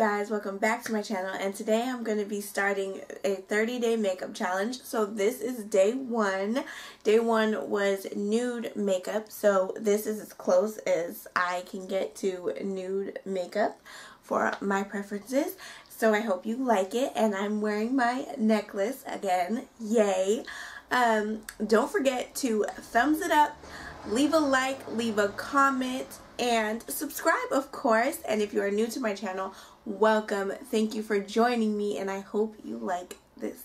Guys, welcome back to my channel and today I'm going to be starting a 30 day makeup challenge. So this is day one. Day one was nude makeup so this is as close as I can get to nude makeup for my preferences. So I hope you like it and I'm wearing my necklace again, yay. Um, don't forget to thumbs it up, leave a like, leave a comment, and subscribe of course. And if you are new to my channel welcome. Thank you for joining me and I hope you like this